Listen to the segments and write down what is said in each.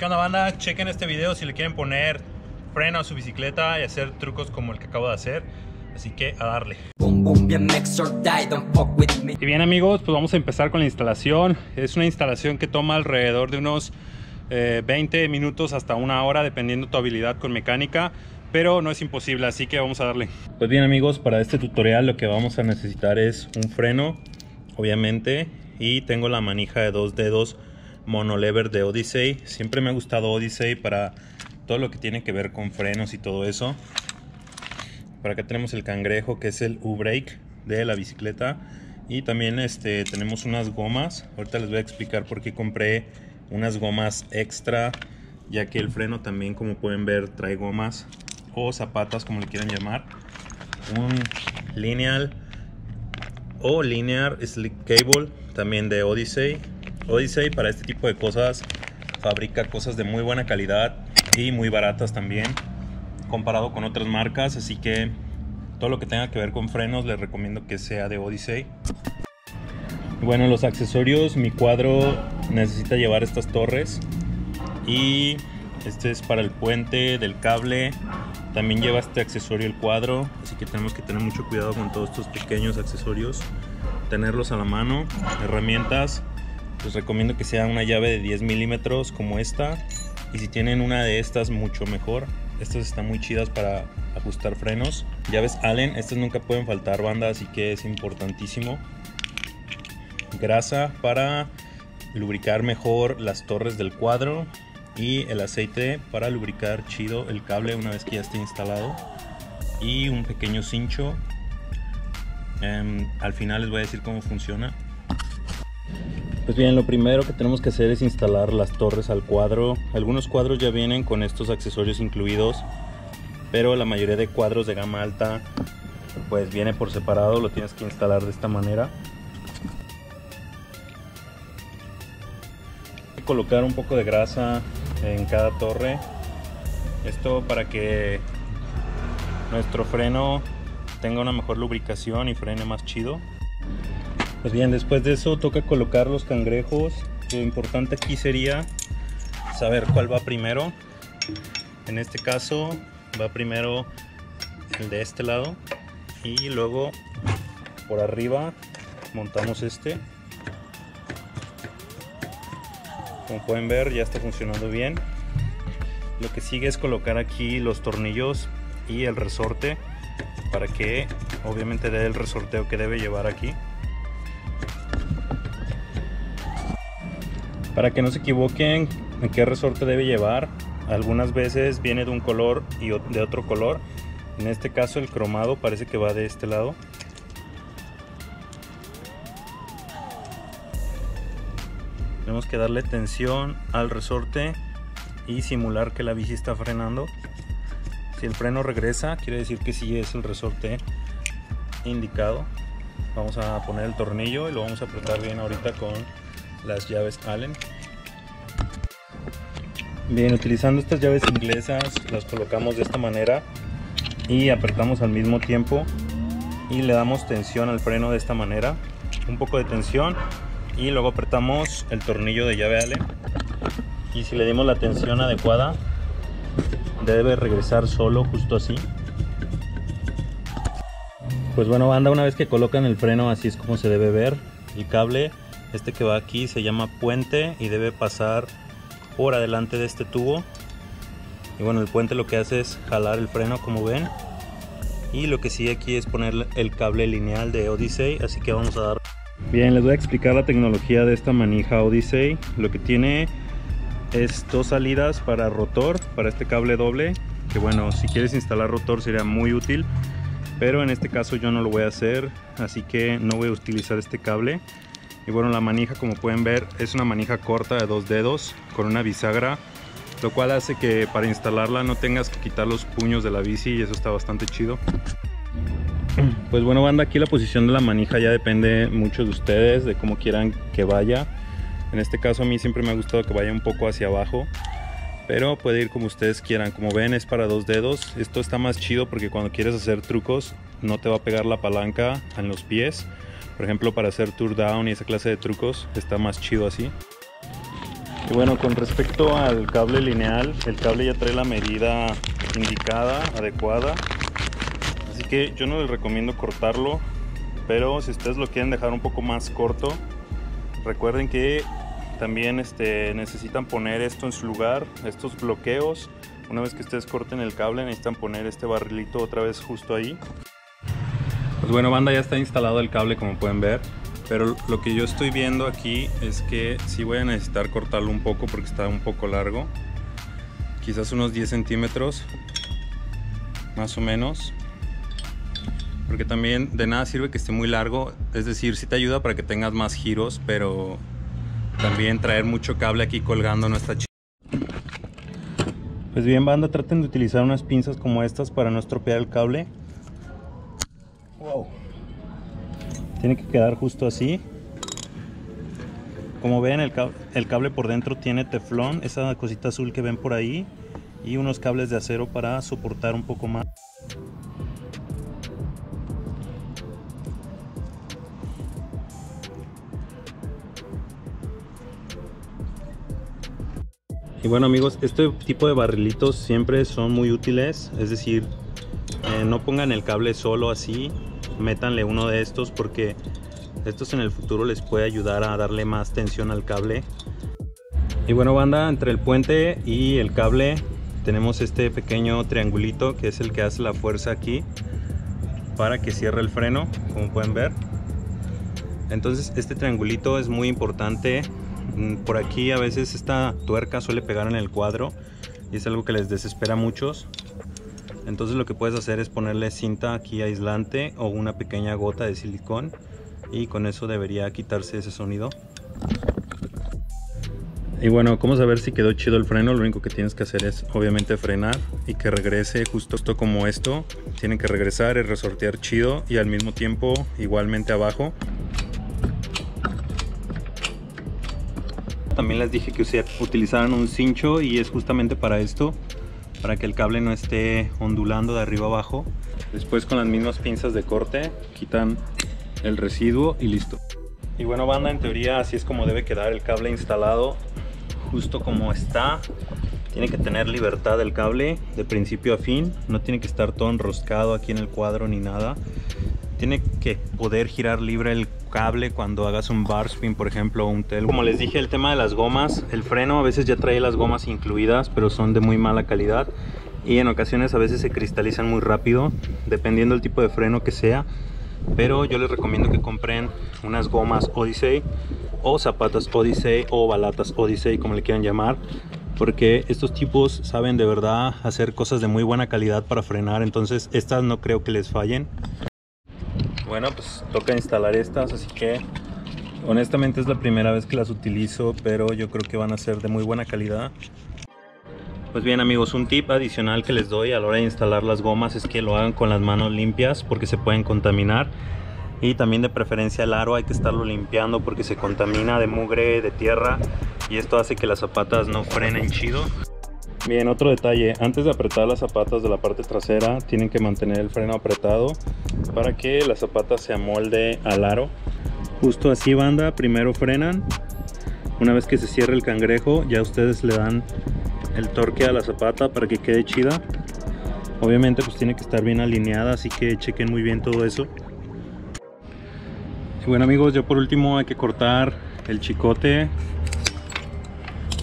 ¿Qué onda banda? Chequen este video si le quieren poner freno a su bicicleta y hacer trucos como el que acabo de hacer. Así que a darle. Y bien amigos, pues vamos a empezar con la instalación. Es una instalación que toma alrededor de unos 20 eh, minutos hasta una hora dependiendo tu habilidad con mecánica pero no es imposible, así que vamos a darle. Pues bien amigos, para este tutorial lo que vamos a necesitar es un freno, obviamente, y tengo la manija de dos dedos monolever de Odyssey. Siempre me ha gustado Odyssey para todo lo que tiene que ver con frenos y todo eso. Por acá tenemos el cangrejo que es el U-brake de la bicicleta. Y también este, tenemos unas gomas. Ahorita les voy a explicar por qué compré unas gomas extra. Ya que el freno también como pueden ver trae gomas o zapatas como le quieran llamar. Un lineal o linear slick cable también de Odyssey. Odyssey para este tipo de cosas fabrica cosas de muy buena calidad y muy baratas también comparado con otras marcas, así que todo lo que tenga que ver con frenos les recomiendo que sea de Odyssey. Bueno, los accesorios, mi cuadro necesita llevar estas torres y este es para el puente del cable. También lleva este accesorio el cuadro, así que tenemos que tener mucho cuidado con todos estos pequeños accesorios. Tenerlos a la mano. Herramientas, les recomiendo que sea una llave de 10 milímetros como esta. Y si tienen una de estas, mucho mejor. Estas están muy chidas para ajustar frenos. Llaves Allen, estas nunca pueden faltar banda, así que es importantísimo. Grasa para lubricar mejor las torres del cuadro y el aceite para lubricar chido el cable una vez que ya esté instalado y un pequeño cincho em, al final les voy a decir cómo funciona pues bien lo primero que tenemos que hacer es instalar las torres al cuadro algunos cuadros ya vienen con estos accesorios incluidos pero la mayoría de cuadros de gama alta pues viene por separado lo tienes que instalar de esta manera colocar un poco de grasa en cada torre. Esto para que nuestro freno tenga una mejor lubricación y frene más chido. Pues bien, después de eso toca colocar los cangrejos. Lo importante aquí sería saber cuál va primero. En este caso va primero el de este lado y luego por arriba montamos este como pueden ver ya está funcionando bien lo que sigue es colocar aquí los tornillos y el resorte para que obviamente dé el resorteo que debe llevar aquí para que no se equivoquen en qué resorte debe llevar algunas veces viene de un color y de otro color. En este caso el cromado parece que va de este lado. Tenemos que darle tensión al resorte y simular que la bici está frenando. Si el freno regresa quiere decir que sí es el resorte indicado. Vamos a poner el tornillo y lo vamos a apretar bien ahorita con las llaves Allen. Bien utilizando estas llaves inglesas las colocamos de esta manera y apretamos al mismo tiempo y le damos tensión al freno de esta manera. Un poco de tensión y luego apretamos el tornillo de llave Allen. Y si le dimos la tensión adecuada debe regresar solo justo así. Pues bueno banda una vez que colocan el freno así es como se debe ver. El cable este que va aquí se llama puente y debe pasar por adelante de este tubo y bueno el puente lo que hace es jalar el freno como ven y lo que sigue aquí es poner el cable lineal de Odyssey así que vamos a dar Bien, les voy a explicar la tecnología de esta manija Odyssey. Lo que tiene es dos salidas para rotor, para este cable doble. Que bueno, si quieres instalar rotor sería muy útil. Pero en este caso yo no lo voy a hacer, así que no voy a utilizar este cable. Y bueno, la manija como pueden ver es una manija corta de dos dedos con una bisagra. Lo cual hace que para instalarla no tengas que quitar los puños de la bici y eso está bastante chido. Pues bueno banda, aquí la posición de la manija ya depende mucho de ustedes, de cómo quieran que vaya. En este caso a mí siempre me ha gustado que vaya un poco hacia abajo, pero puede ir como ustedes quieran. Como ven es para dos dedos. Esto está más chido porque cuando quieres hacer trucos no te va a pegar la palanca en los pies. Por ejemplo para hacer tour down y esa clase de trucos está más chido así. Y bueno, con respecto al cable lineal, el cable ya trae la medida indicada, adecuada. Así que yo no les recomiendo cortarlo, pero si ustedes lo quieren dejar un poco más corto, recuerden que también este, necesitan poner esto en su lugar, estos bloqueos. Una vez que ustedes corten el cable necesitan poner este barrilito otra vez justo ahí. Pues bueno banda ya está instalado el cable como pueden ver. Pero lo que yo estoy viendo aquí es que sí voy a necesitar cortarlo un poco porque está un poco largo. Quizás unos 10 centímetros, más o menos. Porque también de nada sirve que esté muy largo. Es decir, sí te ayuda para que tengas más giros, pero también traer mucho cable aquí colgando no está chido. Pues bien banda, traten de utilizar unas pinzas como estas para no estropear el cable. Wow. Tiene que quedar justo así. Como ven el, cable, por dentro tiene teflón esa cosita azul que ven por ahí y unos cables de acero para soportar un poco más. Y bueno amigos, este tipo de barrilitos siempre son muy útiles, es decir, eh, no pongan el cable solo así, métanle uno de estos porque estos en el futuro les puede ayudar a darle más tensión al cable. Y bueno banda entre el puente y el cable tenemos este pequeño triangulito que es el que hace la fuerza aquí para que cierre el freno como pueden ver. Entonces este triangulito es muy importante. Mm, por aquí a veces esta tuerca suele pegar en el cuadro y es algo que les desespera a muchos entonces lo que puedes hacer es ponerle cinta aquí aislante o una pequeña gota de silicón y con eso debería quitarse ese sonido y bueno, ¿cómo saber si quedó chido el freno? Lo único que tienes que hacer es obviamente frenar y que regrese justo esto como esto. Tienen que regresar y resortear chido y al mismo tiempo igualmente abajo. También les dije que utilizaran un cincho y es justamente para esto para que el cable no esté ondulando de arriba abajo. Después con las mismas pinzas de corte quitan el residuo y listo. Y bueno banda, en teoría así es como debe quedar el cable instalado justo como está. Tiene que tener libertad el cable de principio a fin, no tiene que estar todo enroscado aquí en el cuadro ni nada. Tiene que poder girar libre el cable cuando hagas un bar spin, por ejemplo, un tel. Como les dije, el tema de las gomas, el freno a veces ya trae las gomas incluidas, pero son de muy mala calidad y en ocasiones a veces se cristalizan muy rápido, dependiendo del tipo de freno que sea. Pero yo les recomiendo que compren unas gomas Odyssey o zapatas Odyssey o balatas Odyssey, como le quieran llamar, porque estos tipos saben de verdad hacer cosas de muy buena calidad para frenar, entonces estas no creo que les fallen. Bueno, pues toca instalar estas, así que honestamente es la primera vez que las utilizo, pero yo creo que van a ser de muy buena calidad. Pues bien amigos, un tip adicional que les doy a la hora de instalar las gomas es que lo hagan con las manos limpias porque se pueden contaminar. Y también de preferencia el aro hay que estarlo limpiando porque se contamina de mugre, de tierra y esto hace que las zapatas no frenen chido. Bien, otro detalle, antes de apretar las zapatas de la parte trasera tienen que mantener el freno apretado para que la zapata se amolde al aro. Justo así banda, primero frenan, una vez que se cierre el cangrejo ya ustedes le dan el torque a la zapata para que quede chida. Obviamente pues tiene que estar bien alineada, así que chequen muy bien todo eso. Y bueno amigos, ya por último hay que cortar el chicote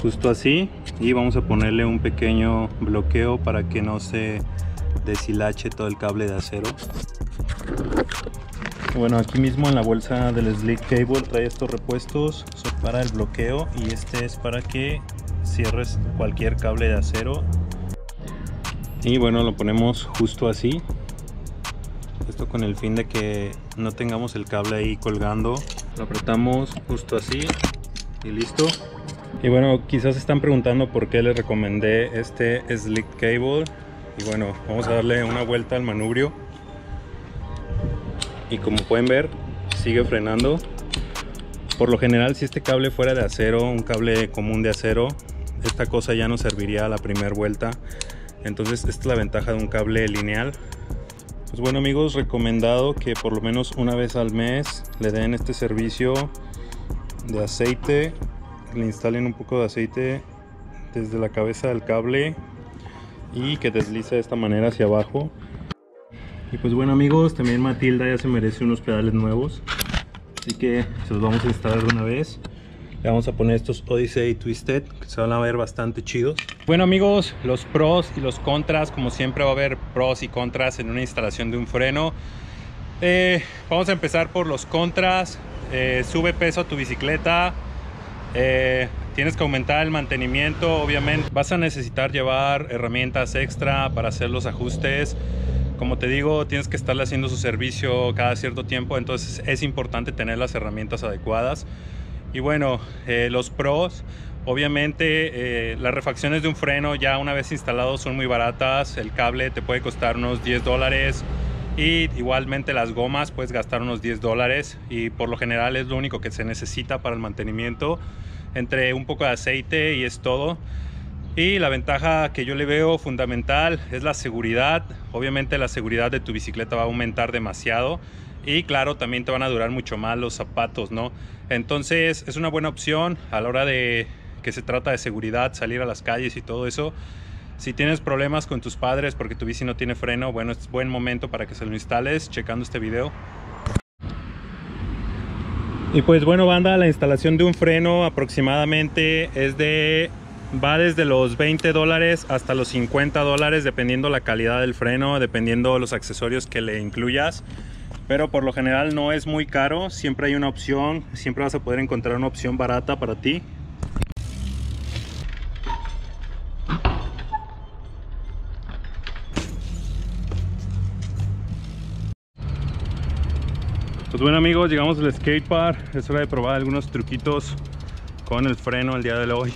justo así y vamos a ponerle un pequeño bloqueo para que no se deshilache todo el cable de acero. Bueno aquí mismo en la bolsa del slick cable trae estos repuestos. Son para el bloqueo y este es para que cierres cualquier cable de acero. Y bueno lo ponemos justo así. Esto con el fin de que no tengamos el cable ahí colgando. Lo apretamos justo así y listo y bueno, quizás están preguntando por qué les recomendé este Slick Cable. Y bueno, vamos a darle una vuelta al manubrio. Y como pueden ver, sigue frenando. Por lo general, si este cable fuera de acero, un cable común de acero, esta cosa ya no serviría a la primera vuelta. Entonces, esta es la ventaja de un cable lineal. Pues bueno amigos, recomendado que por lo menos una vez al mes le den este servicio de aceite le instalen un poco de aceite desde la cabeza del cable y que deslice de esta manera hacia abajo. Y pues bueno amigos también Matilda ya se merece unos pedales nuevos. Así que se los vamos a instalar de una vez. Le vamos a poner estos Odyssey Twisted que se van a ver bastante chidos. Bueno amigos los pros y los contras. Como siempre va a haber pros y contras en una instalación de un freno. Eh, vamos a empezar por los contras. Eh, sube peso a tu bicicleta eh, tienes que aumentar el mantenimiento obviamente. Vas a necesitar llevar herramientas extra para hacer los ajustes. Como te digo tienes que estarle haciendo su servicio cada cierto tiempo entonces es importante tener las herramientas adecuadas. Y bueno eh, los pros obviamente eh, las refacciones de un freno ya una vez instalado son muy baratas. El cable te puede costar unos 10 dólares y igualmente las gomas puedes gastar unos 10 dólares. Y por lo general es lo único que se necesita para el mantenimiento entre un poco de aceite y es todo. Y la ventaja que yo le veo fundamental es la seguridad. Obviamente la seguridad de tu bicicleta va a aumentar demasiado y claro también te van a durar mucho más los zapatos no entonces es una buena opción a la hora de que se trata de seguridad salir a las calles y todo eso si tienes problemas con tus padres porque tu bici no tiene freno, bueno, es buen momento para que se lo instales checando este video. Y pues bueno banda, la instalación de un freno aproximadamente es de va desde los 20 dólares hasta los 50 dólares dependiendo la calidad del freno, dependiendo los accesorios que le incluyas. Pero por lo general no es muy caro, siempre hay una opción, siempre vas a poder encontrar una opción barata para ti. Pues bueno amigos, llegamos al skatepark. Es hora de probar algunos truquitos con el freno el día de hoy.